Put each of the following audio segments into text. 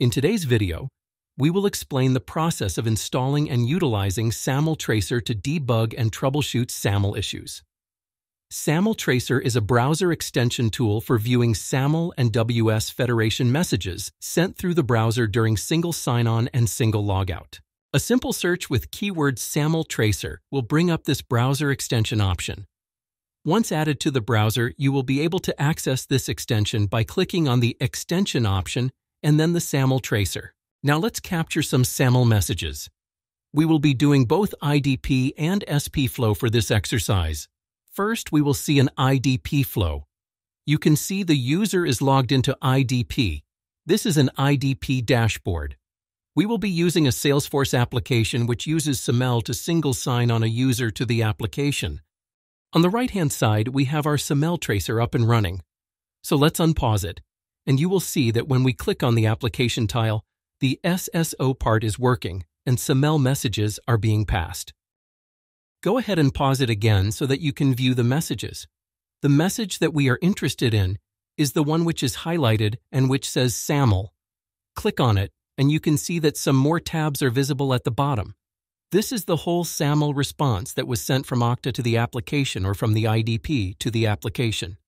In today's video, we will explain the process of installing and utilizing SAML Tracer to debug and troubleshoot SAML issues. SAML Tracer is a browser extension tool for viewing SAML and WS Federation messages sent through the browser during single sign-on and single logout. A simple search with keyword SAML Tracer will bring up this browser extension option. Once added to the browser, you will be able to access this extension by clicking on the Extension option and then the SAML Tracer. Now let's capture some SAML messages. We will be doing both IDP and SP flow for this exercise. First, we will see an IDP flow. You can see the user is logged into IDP. This is an IDP dashboard. We will be using a Salesforce application which uses SAML to single sign on a user to the application. On the right-hand side, we have our SAML tracer up and running. So let's unpause it, and you will see that when we click on the application tile, the SSO part is working and SAML messages are being passed. Go ahead and pause it again so that you can view the messages. The message that we are interested in is the one which is highlighted and which says SAML. Click on it, and you can see that some more tabs are visible at the bottom. This is the whole SAML response that was sent from Okta to the application or from the IDP to the application.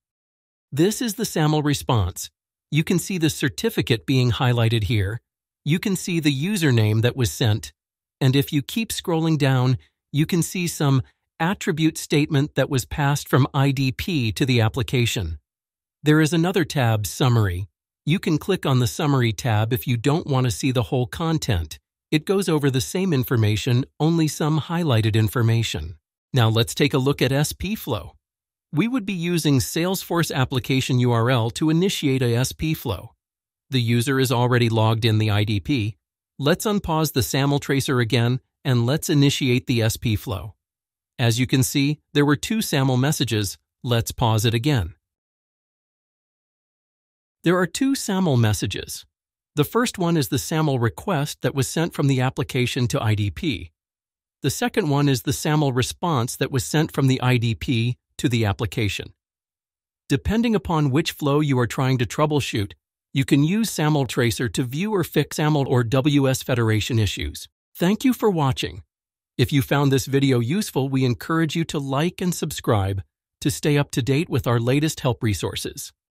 This is the SAML response. You can see the certificate being highlighted here. You can see the username that was sent. And if you keep scrolling down, you can see some attribute statement that was passed from IDP to the application. There is another tab, Summary. You can click on the Summary tab if you don't want to see the whole content. It goes over the same information, only some highlighted information. Now let's take a look at SP Flow. We would be using Salesforce application URL to initiate a SP flow. The user is already logged in the IDP. Let's unpause the SAML tracer again and let's initiate the SP flow. As you can see, there were two SAML messages. Let's pause it again. There are two SAML messages. The first one is the SAML request that was sent from the application to IDP. The second one is the SAML response that was sent from the IDP to the application. Depending upon which flow you are trying to troubleshoot, you can use SAML Tracer to view or fix SAML or WS Federation issues. Thank you for watching. If you found this video useful, we encourage you to like and subscribe to stay up to date with our latest help resources.